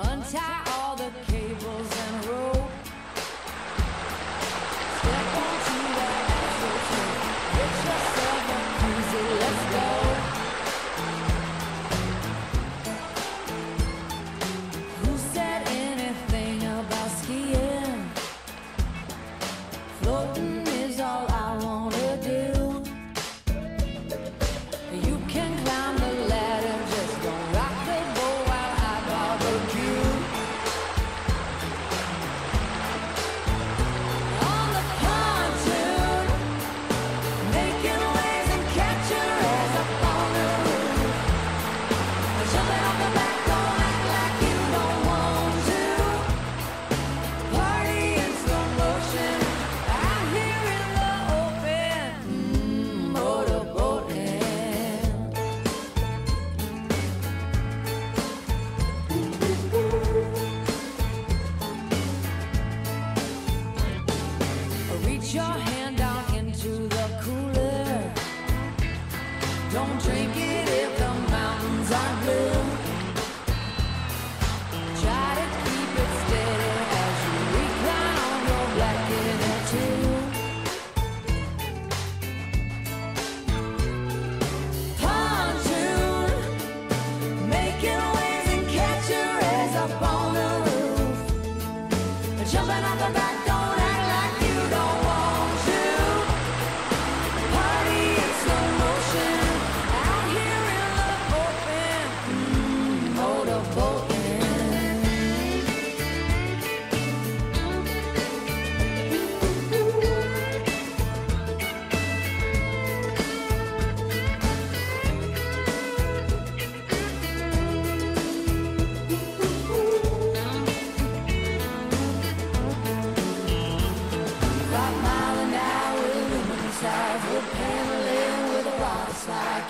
Untie all the cables and rope. Step onto that astroturf. Get yourself a koozie. Let's go. Who said anything about skiing? Floating Your hand down into the cooler. Don't drink it if the mountains are blue. Try to keep it steady as you recline on your blanket two. Pontoon, making waves and up on the roof. Jumping off the back, don't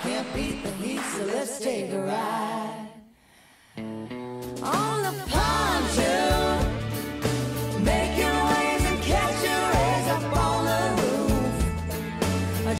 Can't beat the so let's take a ride.